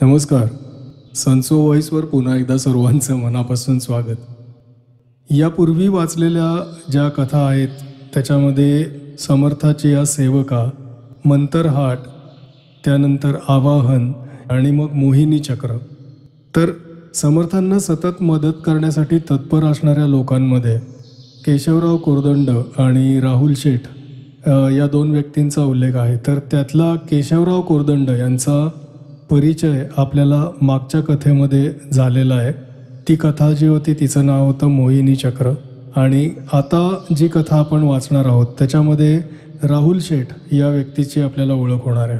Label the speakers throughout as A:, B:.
A: नमस्कार. सनसो व्हॉईसवर पुन्हा एकदा सर्वांचं मनापासून स्वागत. यापूर्वी वाचलेल्या ज्या कथा आहेत त्याच्यामध्ये समर्थाचे या सेवका मंतरहाट त्यानंतर आवाहन आणि मग मोहिनी चक्र. तर समर्थांना सतत मदत करण्यासाठी तत्पर असणाऱ्या लोकांमध्ये केशवराव कोरदंड आणि राहुल शेठ या दोन व्यक्तींचा उल्लेख आहे. तर त्यातला केशवराव कोरदंड यांचा परिचय आपल्याला मागच्या कथेमध्ये झालेला आहे. ती कथा जी होती तिचं नाव होतं मोहिनी चक्र. आणि आता जी कथा आपण वाचणार आहोत त्याच्यामध्ये राहुल शेठ या व्यक्तीची आपल्याला ओळख होणार आहे.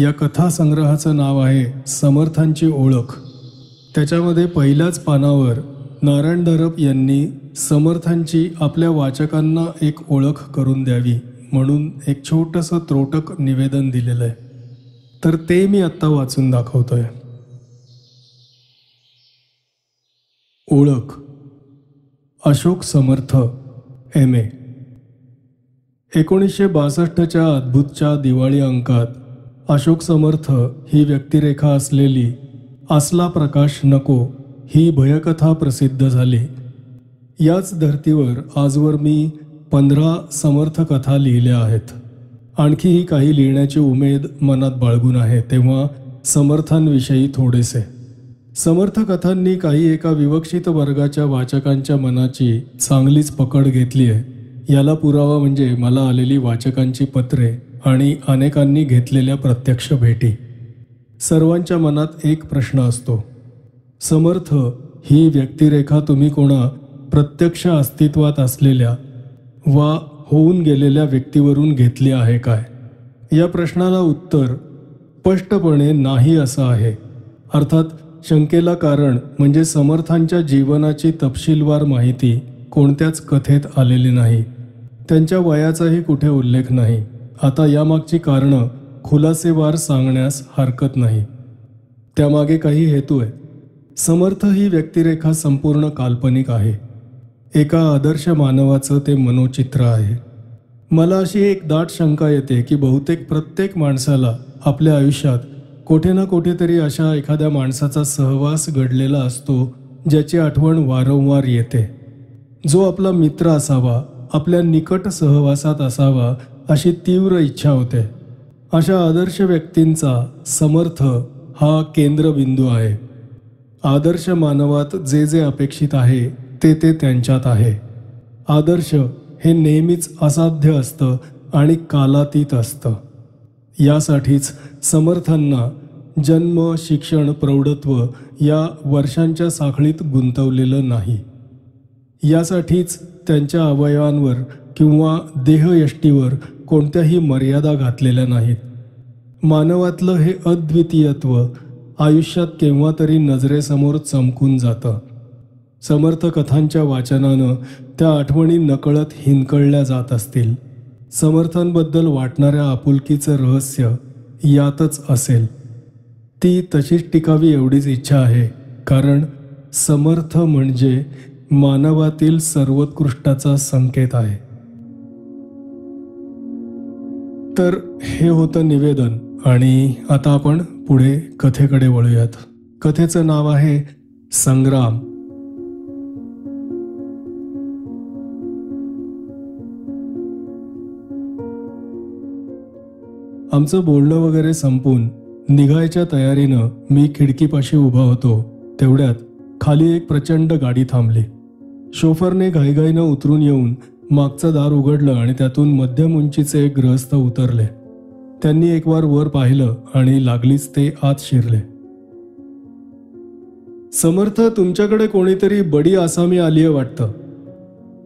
A: या कथा संग्रहाचं नाव आहे समर्थांची ओळख. त्याच्यामध्ये पहिल्याच पानावर नारायण दरप यांनी समर्थांची आपल्या वाचकांना एक ओळख करून द्यावी म्हणून एक छोटंसं त्रोटक निवेदन दिलेलं आहे. तर ते मी आत्ता वाचून दाखवतोय. ओळख. अशोक समर्थ एम ए एकोणीसशे बासष्टच्या अद्भुतच्या दिवाळी अंकात अशोक समर्थ ही व्यक्तिरेखा असलेली असला प्रकाश नको ही भयकथा प्रसिद्ध झाली. याच धर्तीवर आजवर मी पंधरा समर्थ कथा लिहिल्या आहेत. आणखीही काही लिहिण्याची उमेद मनात बाळगून आहे तेव्हा समर्थांविषयी थोडेसे. समर्थकथांनी काही एका विवक्षित वर्गाच्या वाचकांच्या मनाची चांगलीच पकड घेतली आहे. याला पुरावा म्हणजे मला आलेली वाचकांची पत्रे आणि अनेकांनी घेतलेल्या प्रत्यक्ष भेटी. सर्वांच्या मनात एक प्रश्न असतो. समर्थ ही व्यक्तिरेखा तुम्ही कोणा प्रत्यक्ष अस्तित्वात असलेल्या वा होऊन गेलेल्या व्यक्तीवरून घेतली आहे काय? या प्रश्नाला उत्तर स्पष्टपणे नाही असं आहे. अर्थात शंकेला कारण म्हणजे समर्थांच्या जीवनाची तपशीलवार माहिती कोणत्याच कथेत आलेली नाही. त्यांच्या वयाचाही कुठे उल्लेख नाही. आता यामागची कारणं खुलासेवार सांगण्यास हरकत नाही. त्यामागे काही हेतू आहे समर्थ ही व्यक्तिरेखा संपूर्ण काल्पनिक आहे. एका आदर्श मानवाचं ते मनोचित्र आहे. मला अशी एक दाट शंका येते की बहुतेक प्रत्येक माणसाला आपल्या आयुष्यात कोठे ना कुठेतरी अशा एखाद्या माणसाचा सहवास घडलेला असतो ज्याची आठवण वारंवार येते. जो आपला मित्र असावा आपल्या निकट सहवासात असावा अशी तीव्र इच्छा होते. अशा आदर्श व्यक्तींचा समर्थ हा केंद्रबिंदू आहे. आदर्श मानवात जे जे अपेक्षित आहे ते ते त्यांच्यात आहे. आदर्श हे नेहमीच असाध्य असतं आणि कालातीत असतं. यासाठीच समर्थांना जन्म शिक्षण प्रौढत्व या वर्षांच्या साखळीत गुंतवलेलं नाही. यासाठीच त्यांच्या अवयवांवर किंवा देहयष्टीवर कोणत्याही मर्यादा घातलेल्या नाहीत. मानवातलं हे अद्वितीयत्व आयुष्यात केव्हा तरी नजरेसमोर चमकून जातं. समर्थ कथांच्या वाचनानं त्या आठवणी नकळत हिंदकळल्या जात असतील. समर्थांबद्दल वाटणाऱ्या आपुलकीचं रहस्य यातच असेल. ती तशीच टिकावी एवढीच इच्छा आहे कारण समर्थ म्हणजे मानवातील सर्वोत्कृष्टाचा संकेत आहे. तर हे होतं निवेदन आणि आता आपण पुढे कथेकडे वळूयात. कथेचं नाव आहे संग्राम. आमचं बोलणं वगैरे संपून निघायच्या तयारीनं मी खिडकीपाशी उभा होतो. तेवढ्यात खाली एक प्रचंड गाडी थांबली. शोफरने घाईघाईनं उतरून येऊन मागचं दार उघडलं आणि त्यातून मध्यम उंचीचे एक ग्रहस्थ उतरले. त्यांनी एक वार वर पाहिलं आणि लागलीच ते आत शिरले. समर्थ तुमच्याकडे कोणीतरी बडी आसामी आलीय वाटतं.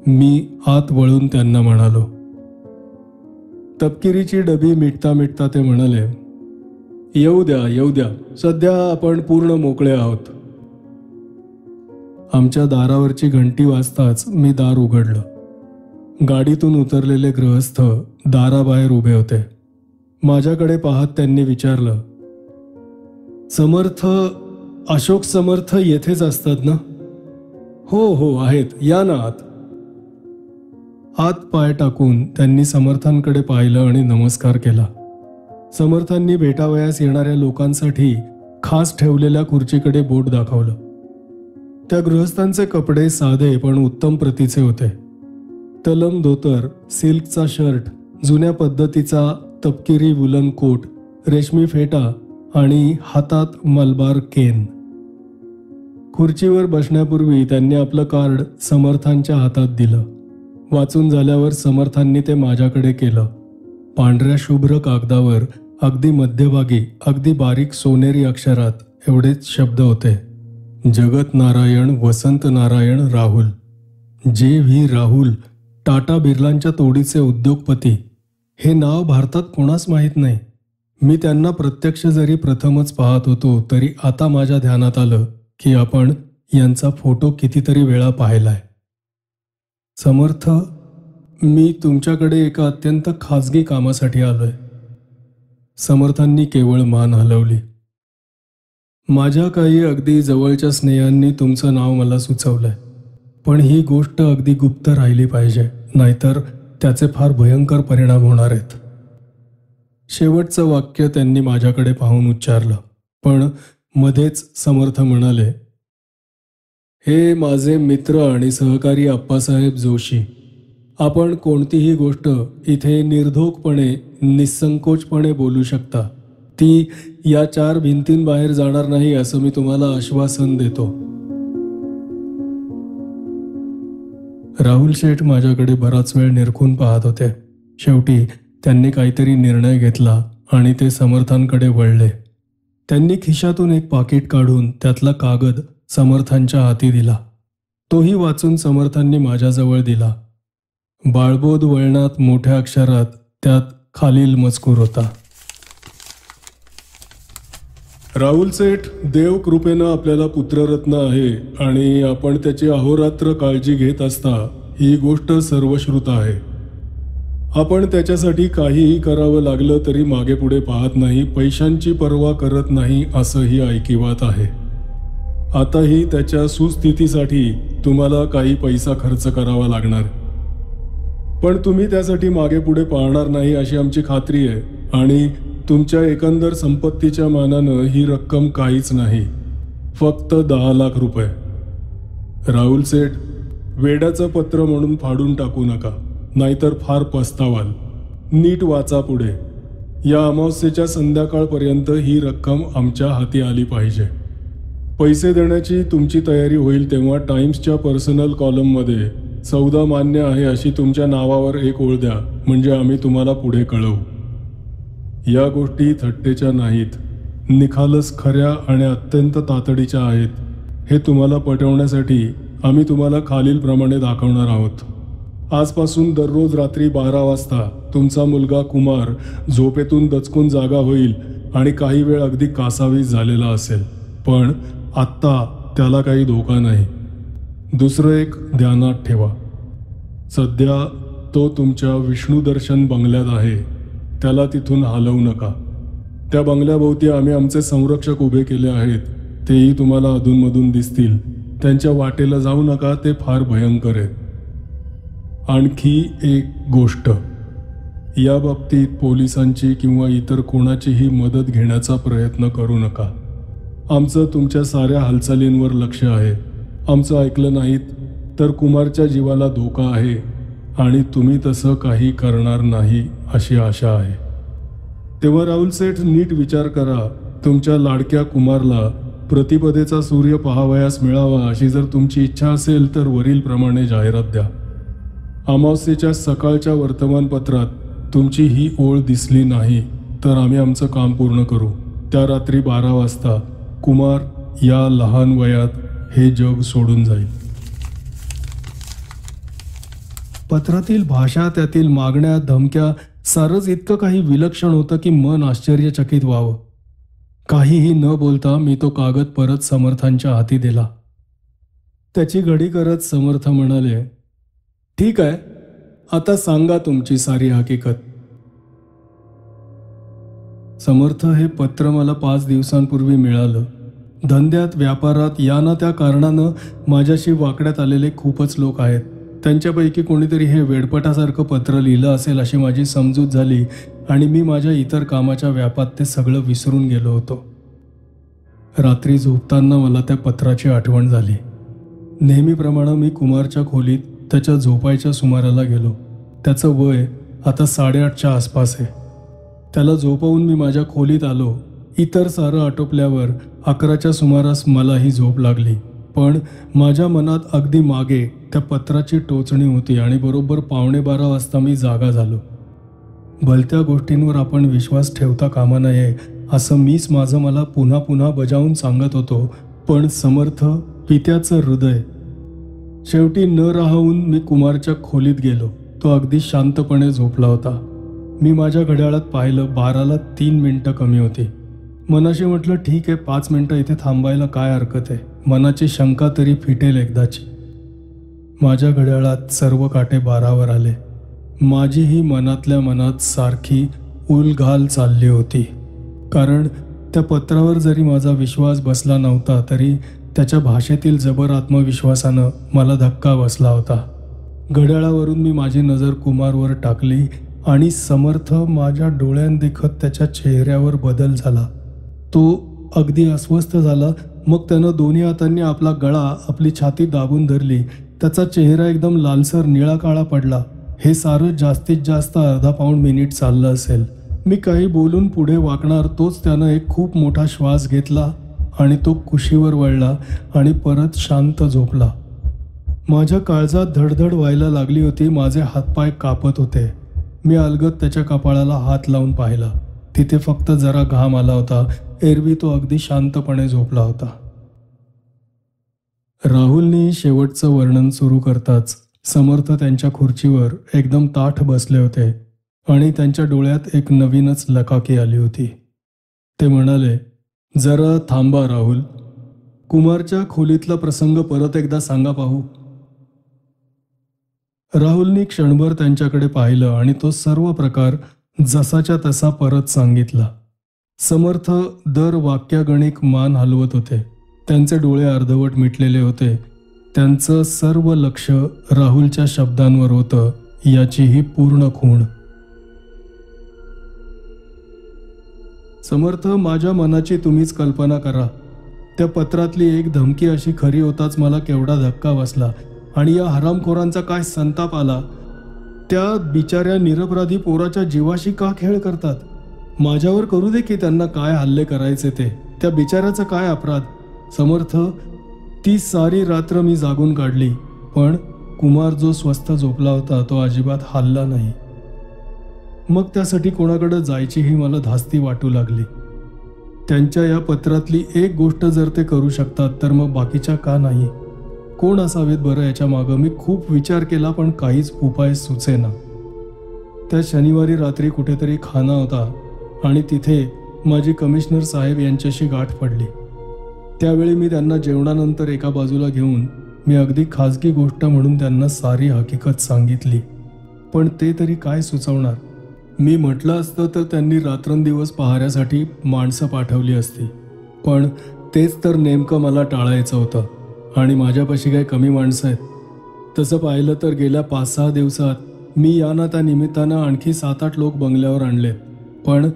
A: मी आत वळून त्यांना म्हणालो. तपकिरीची डबी मिटता मिटता ते म्हणाले येऊ द्या येऊ द्या. सध्या आपण पूर्ण मोकळे आहोत. आमच्या दारावरची घंटी वाजताच मी दार उघडलं. गाडीतून उतरलेले गृहस्थ दाराबाहेर उभे होते. माझ्याकडे पाहत त्यांनी विचारलं समर्थ अशोक समर्थ येथेच असतात ना? हो हो आहेत. या ना आत. आत पाय टाकून त्यांनी समर्थांकडे पाहिलं आणि नमस्कार केला. समर्थांनी भेटावयास येणाऱ्या लोकांसाठी खास ठेवलेल्या खुर्चीकडे बोट दाखवलं. त्या गृहस्थांचे कपडे साधे पण उत्तम प्रतीचे होते. तलम धोतर सिल्कचा शर्ट जुन्या पद्धतीचा तपकिरी वुलन कोट रेशमी फेटा आणि हातात मलबार केन. खुर्चीवर बसण्यापूर्वी त्यांनी आपलं कार्ड समर्थांच्या हातात दिलं. वाचून झाल्यावर समर्थांनी ते माझ्याकडे केलं. पांढऱ्या शुभ्र कागदावर अगदी मध्यभागी अगदी बारीक सोनेरी अक्षरात एवढेच शब्द होते. जगत नारायण वसंत नारायण राहुल. जे व्ही राहुल टाटा बिर्लांच्या तोडीचे उद्योगपती. हे नाव भारतात कोणाच माहीत नाही. मी त्यांना प्रत्यक्ष जरी प्रथमच पाहत होतो तरी आता माझ्या ध्यानात आलं की आपण यांचा फोटो कितीतरी वेळा पाहिलाय. समर्थ मी तुमच्याकडे एका अत्यंत खाजगी कामासाठी आलोय. समर्थांनी केवळ मान हलवली. माझ्या काही अगदी जवळच्या स्नेहांनी तुमचं नाव मला सुचवलंय. पण ही गोष्ट अगदी गुप्त राहिली पाहिजे नाहीतर त्याचे फार भयंकर परिणाम होणार आहेत. शेवटचं वाक्य त्यांनी माझ्याकडे पाहून उच्चारलं. पण मध्येच समर्थ म्हणाले हे माझे मित्र आणि सहकारी अप्पासाहेब जोशी. आपण कोणतीही गोष्ट इथे निर्धोकपणे निसंकोचपणे बोलू शकता. ती या चार भिंतींबाहेर जाणार नाही असं मी तुम्हाला आश्वासन देतो. राहुल शेठ माझ्याकडे बराच वेळ निरखून पाहत होते. शेवटी त्यांनी काहीतरी निर्णय घेतला आणि ते समर्थांकडे वळले. त्यांनी खिशातून एक पाकिट काढून त्यातला कागद समर्थांच्या हाती दिला. तोही वाचून समर्थांनी माझ्याजवळ दिला. बाळबोध वळणात मोठ्या अक्षरात त्यात खालील मजकूर होता. राहुल सेठ देव कृपेनं आपल्याला पुत्ररत्न आहे आणि आपण त्याची अहोरात्र काळजी घेत असता ही गोष्ट सर्वश्रुत आहे. आपण त्याच्यासाठी काहीही करावं लागलं तरी मागे पुढे पाहत नाही पैशांची पर्वा करत नाही असंही ऐकिवात आहे. आताही त्याच्या सुस्थितीसाठी तुम्हाला काही पैसा खर्च करावा लागणार. पण तुम्ही त्यासाठी मागे पुढे पाहणार नाही अशी आमची खात्री आहे आणि तुमच्या एकंदर संपत्तीच्या मानानं ही रक्कम काहीच नाही. फक्त दहा लाख रुपये. राहुल सेठ वेड्याचं पत्र म्हणून फाडून टाकू नका नाहीतर फार पस्तावाल. नीट वाचा पुढे. या अमावस्येच्या संध्याकाळपर्यंत ही रक्कम आमच्या हाती आली पाहिजे. पैसे देण्याची तुमची तयारी होईल तेव्हा टाइम्सच्या पर्सनल कॉलममध्ये सौदा मान्य आहे अशी तुमच्या नावावर एक ओळ द्या म्हणजे आम्ही तुम्हाला पुढे कळवू. या गोष्टी थट्टेच्या नाहीत. निखालस खऱ्या आणि अत्यंत तातडीच्या आहेत. हे तुम्हाला पटवण्यासाठी आम्ही तुम्हाला खालीलप्रमाणे दाखवणार आहोत. आजपासून दररोज रात्री बारा वाजता तुमचा मुलगा कुमार झोपेतून दचकून जागा होईल आणि काही वेळ अगदी कासावीस झालेला असेल. पण आत्ता त्याला काही धोका नाही. दुसरं एक ध्यानात ठेवा. सध्या तो तुमच्या विष्णूदर्शन बंगल्यात आहे. त्याला तिथून हलवू नका. त्या बंगल्याभोवती आम्ही आमचे संरक्षक उभे केले आहेत. तेही तुम्हाला अधूनमधून दिसतील. त्यांच्या वाटेला जाऊ नका ते फार भयंकर आहेत. आणखी एक गोष्ट. या बाबतीत पोलिसांची किंवा इतर कोणाचीही मदत घेण्याचा प्रयत्न करू नका. आमचं तुमच्या साऱ्या हालचालींवर लक्ष आहे. आमचं ऐकलं नाहीत तर कुमारच्या जीवाला धोका आहे आणि तुम्ही तसं काही करणार नाही अशी आशा आहे. तेव्हा राहुल सेठ नीट विचार करा तुमच्या लाडक्या कुमारला प्रतिपदेचा सूर्य पहावयास मिळावा अशी जर तुमची इच्छा असेल तर वरीलप्रमाणे जाहिरात द्या. अमावस्येच्या सकाळच्या वर्तमानपत्रात तुमची ही ओळ दिसली नाही तर आम्ही आमचं काम पूर्ण करू. त्या रात्री बारा वाजता कुमार या लहान वयात हे जग सोडून जाईल. पत्रातील भाषा त्यातील मागण्या धमक्या सारंच इतकं काही विलक्षण होतं की मन आश्चर्यचकित व्हावं. काहीही न बोलता मी तो कागद परत समर्थांच्या हाती दिला. त्याची घडी करत समर्थ म्हणाले ठीक आहे आता सांगा तुमची सारी हकीकत. समर्थ हे पत्र मला पाच दिवसांपूर्वी मिळालं. धंद्यात व्यापारात या ना त्या कारणानं माझ्याशी वाकड्यात आलेले खूपच लोक आहेत. त्यांच्यापैकी कोणीतरी हे वेडपटासारखं पत्र लिहिलं असेल अशी माझी समजूत झाली आणि मी माझ्या इतर कामाच्या व्यापात ते सगळं विसरून गेलो होतो. रात्री झोपताना मला त्या पत्राची आठवण झाली. नेहमीप्रमाणे मी कुमारच्या खोलीत त्याच्या झोपायच्या सुमाराला गेलो. त्याचं वय आता साडेआठच्या आसपास आहे. त्याला झोपवून मी माझ्या खोलीत आलो. इतर सारं आटोपल्यावर अकराच्या सुमारास मलाही झोप लागली. पण माझ्या मनात अगदी मागे त्या पत्राची टोचणी होती आणि बरोबर पावणे बारा वाजता मी जागा झालो. भलत्या गोष्टींवर आपण विश्वास ठेवता कामा नये असं मीच माझं मला पुन्हा पुन्हा बजावून सांगत होतो पण समर्थ पित्याचं हृदय. शेवटी न राहून मी कुमारच्या खोलीत गेलो. तो अगदी शांतपणे झोपला होता. मी माझ्या घड्याळात पाहिलं बाराला तीन मिनटं कमी होती. मनाशी म्हटलं ठीक आहे पाच मिनटं इथे थांबायला काय हरकत आहे? मनाची शंका तरी फिटेल एकदाची. माझ्या घड्याळात सर्व काटे बारावर आले. माझी ही मनातल्या मनात सारखी उलघाल चालली होती. कारण त्या पत्रावर जरी माझा विश्वास बसला नव्हता तरी त्याच्या भाषेतील जबर आत्मविश्वासानं मला धक्का बसला होता. घड्याळावरून मी माझी नजर कुमारवर टाकली आणि समर्थ माझ्या डोळ्यांदेखत त्याच्या चेहऱ्यावर बदल झाला. तो अगदी अस्वस्थ झाला. मग त्यानं दोन्ही हातांनी आपला गळा आपली छाती दाबून धरली. त्याचा चेहरा एकदम लालसर निळा काळा पडला. हे सारं जास्तीत जास्त अर्धा पाऊण मिनिट चाललं असेल. मी काही बोलून पुढे वाकणार तोच त्यानं एक खूप मोठा श्वास घेतला आणि तो कुशीवर वळला आणि परत शांत झोपला. माझ्या काळजात धडधड व्हायला लागली होती माझे हातपाय कापत होते. मी अलगत त्याच्या कपाळाला हात लावून पाहिला. तिथे फक्त जरा घाम आला होता. एरवी तो अगदी शांतपणे झोपला होता. राहुलने शेवटचं वर्णन सुरू करताच समर्थ त्यांच्या खुर्चीवर एकदम ताठ बसले होते आणि त्यांच्या डोळ्यात एक नवीनच लकाकी आली होती. ते म्हणाले जरा थांबा राहुल. कुमारच्या खोलीतला प्रसंग परत एकदा सांगा पाहू. राहुलनी क्षणभर त्यांच्याकडे पाहिलं आणि तो सर्व प्रकार जसाच्या तसा परत सांगितला. समर्थ दर वाक्यागणिक मान हलवत होते. त्यांचे डोळे अर्धवट मिटलेले होते. त्यांचं सर्व लक्ष राहुलच्या शब्दांवर होतं याची ही पूर्ण खूण. समर्थ माझ्या मनाची तुम्हीच कल्पना करा. त्या पत्रातली एक धमकी अशी खरी होताच मला केवढा धक्का बसला. आणि या हरामखोरांचा काय संताप आला? त्या बिचाऱ्या निरपराधी पोराच्या जीवाशी का खेळ करतात? माझ्यावर करू दे की त्यांना काय हल्ले करायचे ते. त्या बिचाऱ्याचा काय अपराध? समर्थ ती सारी रात्र मी जागून काढली. पण कुमार जो स्वस्त झोपला होता तो अजिबात हल्ला नाही. मग त्यासाठी कोणाकडे जायचीही मला धास्ती वाटू लागली. त्यांच्या या पत्रातली एक गोष्ट जर ते करू शकतात तर मग बाकीच्या का नाही? कोण असावेत बरं याच्या मागं? मी खूप विचार केला पण काहीच उपाय सुचेना. त्या शनिवारी रात्री कुठेतरी खाना होता. आणि तिथे माझी कमिशनर साहेब यांच्याशी गाठ पडली. त्यावेळी मी त्यांना जेवणानंतर एका बाजूला घेऊन मी अगदी खाजगी गोष्ट म्हणून त्यांना सारी हकीकत सांगितली. पण ते तरी काय सुचवणार? मी म्हटलं असतं तर त्यांनी रात्रंदिवस पहाऱ्यासाठी माणसं पाठवली असती. पण तेच तर नेमकं मला टाळायचं होतं आणि माझ्यापाशी काही कमी माणसं आहेत. तसं पाहिलं तर गेल्या पाच सहा दिवसात मी या ना त्या निमित्तानं आणखी सात आठ लोक बंगल्यावर आणलेत. पण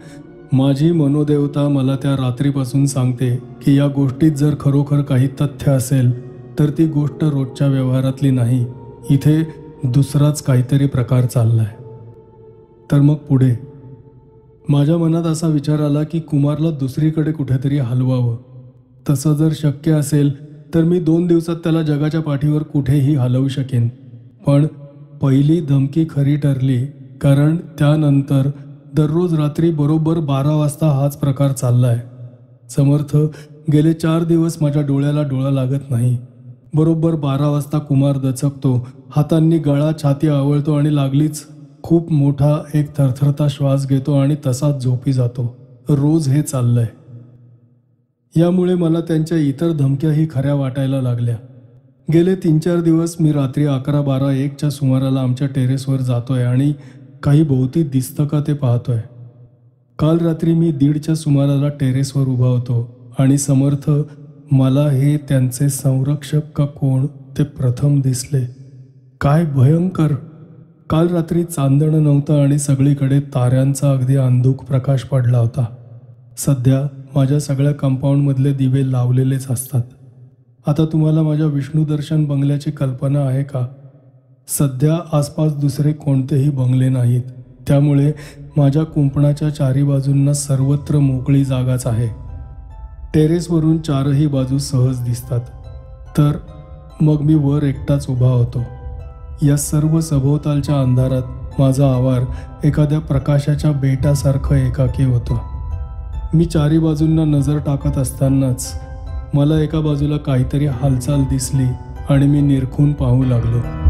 A: माझी मनोदेवता मला त्या रात्रीपासून सांगते की या गोष्टीत जर खरोखर काही तथ्य असेल तर ती गोष्ट रोजच्या व्यवहारातली नाही. इथे दुसराच काहीतरी प्रकार चाललाय. तर मग पुढे. माझ्या मनात असा विचार आला की कुमारला दुसरीकडे कुठेतरी हलवावं. तसं जर शक्य असेल तर मी दोन दिवसात त्याला जगाच्या पाठीवर कुठेही हलवू शकेन. पण पहिली धमकी खरी ठरली कारण त्यानंतर दररोज रात्री बरोबर बारा वाजता हाच प्रकार चालला आहे समर्थ गेले चार दिवस माझ्या डोळ्याला डोळा लागत नाही. बरोबर बारा वाजता कुमार दचकतो. हातांनी गळा छाती आवळतो आणि लागलीच खूप मोठा एक थरथरता श्वास घेतो आणि तसाच झोपी जातो. रोज हे चाललंय. यामुळे मला त्यांच्या इतर धमक्याही खऱ्या वाटायला लागल्या. गेले तीन चार दिवस मी रात्री अकरा बारा एकच्या सुमाराला आमच्या टेरेसवर जातोय आणि काही भोवती दिसतं का ते पाहतोय. काल रात्री मी दीडच्या सुमाराला टेरेसवर उभा होतो आणि समर्थ मला हे त्यांचे संरक्षक का कोण? ते प्रथम दिसले. काय भयंकर! काल रात्री चांदणं नव्हतं आणि सगळीकडे ताऱ्यांचा अगदी अंधुक प्रकाश पडला होता. सध्या माझ्या सगळ्या कंपाऊंडमधले दिवे लावलेलेच असतात. आता तुम्हाला माझ्या विष्णुदर्शन बंगल्याची कल्पना आहे का? सध्या आसपास दुसरे कोणतेही बंगले नाहीत. त्यामुळे माझ्या कुंपणाच्या चारी बाजूंना सर्वत्र मोकळी जागाच आहे. टेरेसवरून चारही बाजू सहज दिसतात. तर मग मी वर एकटाच उभा होतो. या सर्व सभोवतालच्या अंधारात माझा आवार एखाद्या प्रकाशाच्या बेटासारखं एकाकी होतो. मी चारी बाजूंना नजर टाकत असतानाच मला एका बाजूला काहीतरी हालचाल दिसली आणि मी निरखून पाहू लागलो.